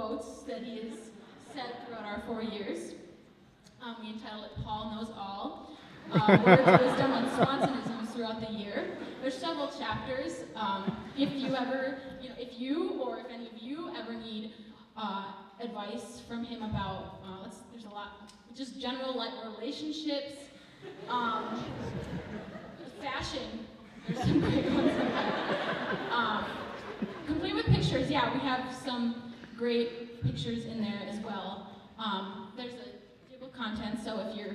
quotes that he has said throughout our four years. Um, we entitled it Paul Knows All. Uh, words of wisdom on Swansonisms throughout the year. There's several chapters. Um, if you ever, you know, if you or if any of you ever need uh, advice from him about, uh, there's a lot, just general like relationships, um, fashion. There's some great ones. Um, complete with pictures, yeah, we have some great pictures in there as well. Um, there's a table of contents, so if you're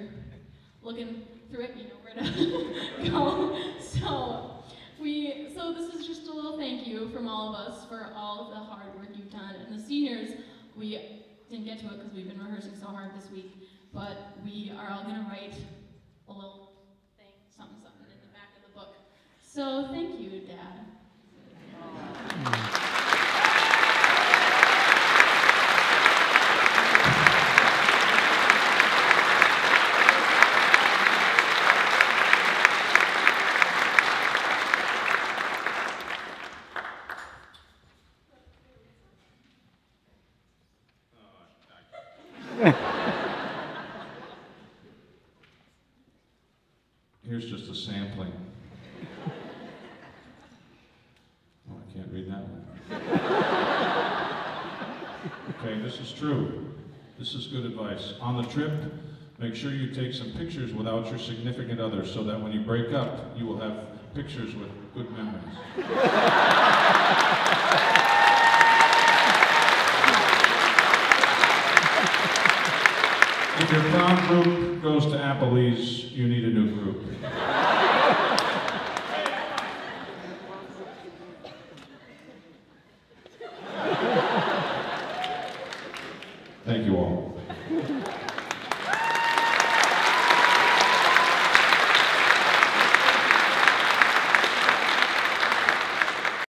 looking through it, you know where to go. So we, so this is just a little thank you from all of us for all of the hard work you've done. And the seniors, we didn't get to it because we've been rehearsing so hard this week, but we are all gonna write a little thing, something, something in the back of the book. So thank you, Dad. Here's just a sampling. Oh, I can't read that one. Okay, this is true. This is good advice. On the trip, make sure you take some pictures without your significant other so that when you break up, you will have pictures with good memories. If your prom group goes to Applebee's, you need a new group. Thank you all.